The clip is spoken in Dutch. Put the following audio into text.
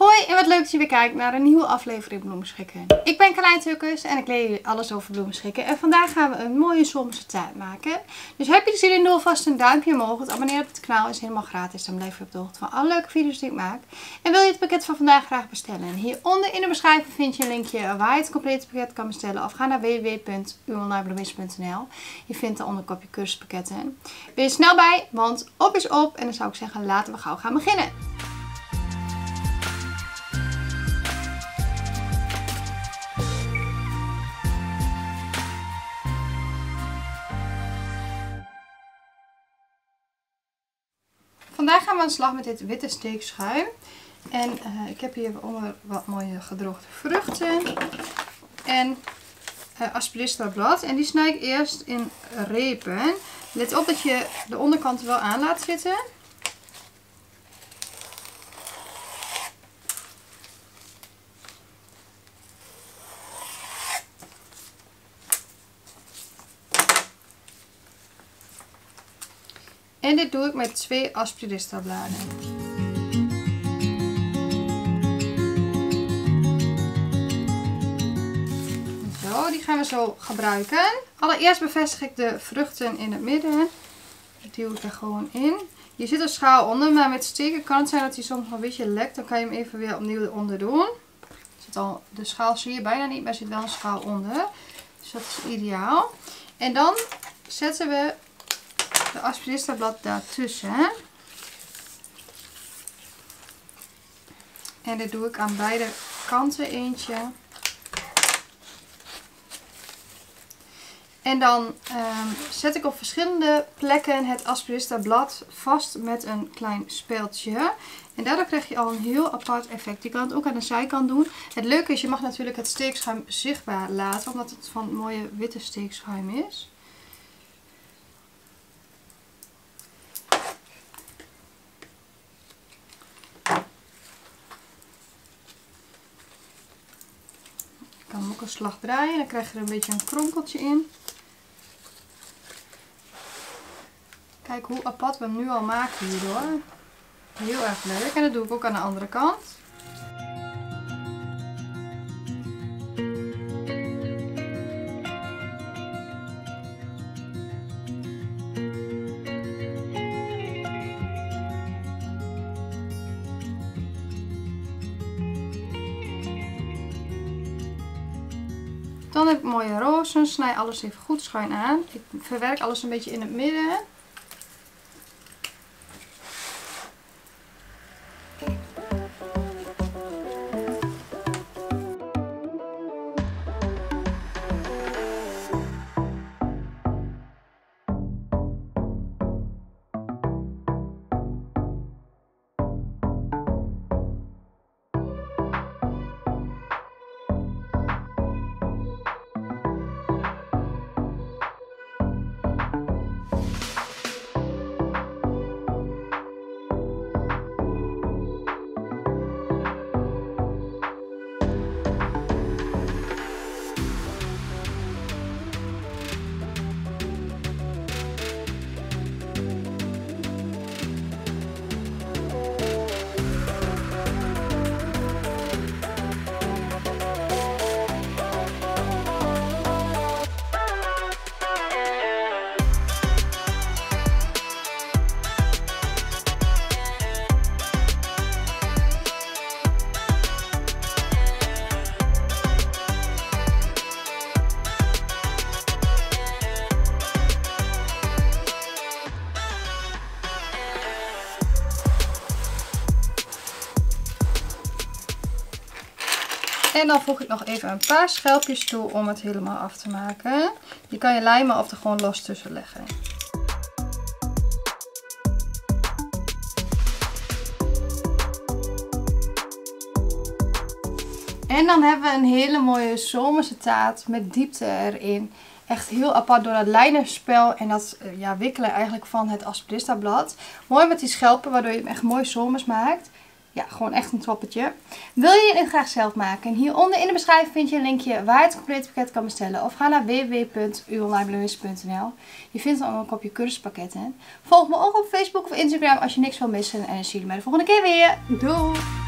Hoi en wat leuk dat je weer kijkt naar een nieuwe aflevering bloemenschikken. Ik ben Carlijn Tukkus en ik leer jullie alles over bloemenschikken. En vandaag gaan we een mooie zomerse taart maken. Dus heb je er zin in, doe alvast een duimpje omhoog. Het abonneren op het kanaal is helemaal gratis. Dan blijf je op de hoogte van alle leuke video's die ik maak. En wil je het pakket van vandaag graag bestellen? En hieronder in de beschrijving vind je een linkje waar je het complete pakket kan bestellen. Of ga naar www.uonlinebloemist.nl Je vindt daaronder kopje cursuspakketten. Ben je snel bij, want op is op. En dan zou ik zeggen, laten we gauw gaan beginnen. Vandaag gaan we aan de slag met dit witte steekschuim. En uh, ik heb hier onder wat mooie gedroogde vruchten. En uh, blad. En die snij ik eerst in repen. Let op dat je de onderkant wel aan laat zitten. En dit doe ik met twee aspirista bladen. Zo, die gaan we zo gebruiken. Allereerst bevestig ik de vruchten in het midden. Die duw ik er gewoon in. Je zit een schaal onder, maar met steken kan het zijn dat hij soms nog een beetje lekt. Dan kan je hem even weer opnieuw eronder doen. Zit al, de schaal zie je bijna niet, maar er zit wel een schaal onder. Dus dat is ideaal. En dan zetten we de aspirista blad daartussen. En dit doe ik aan beide kanten eentje. En dan um, zet ik op verschillende plekken het aspirista blad vast met een klein speeltje. En daardoor krijg je al een heel apart effect. Je kan het ook aan de zijkant doen. Het leuke is, je mag natuurlijk het steekschuim zichtbaar laten, omdat het van mooie witte steekschuim is. Kan hem ook een slag draaien. Dan krijg je er een beetje een kronkeltje in. Kijk hoe apart we hem nu al maken hierdoor. Heel erg leuk. En dat doe ik ook aan de andere kant. Dan heb ik mooie rozen. Snij alles even goed schuin aan. Ik verwerk alles een beetje in het midden. En dan voeg ik nog even een paar schelpjes toe om het helemaal af te maken. Die kan je lijmen of er gewoon los tussen leggen. En dan hebben we een hele mooie zomerse taart met diepte erin. Echt heel apart door dat lijnenspel en dat eh, ja, wikkelen eigenlijk van het aspidista blad. Mooi met die schelpen waardoor je hem echt mooi zomers maakt. Ja, gewoon echt een toppetje. Wil je dit graag zelf maken? Hieronder in de beschrijving vind je een linkje waar je het complete pakket kan bestellen. Of ga naar www.uonlinebloemist.nl Je vindt dan ook een kopje cursuspakketten. Volg me ook op Facebook of Instagram als je niks wil missen. En dan zie je me de volgende keer weer. Doei!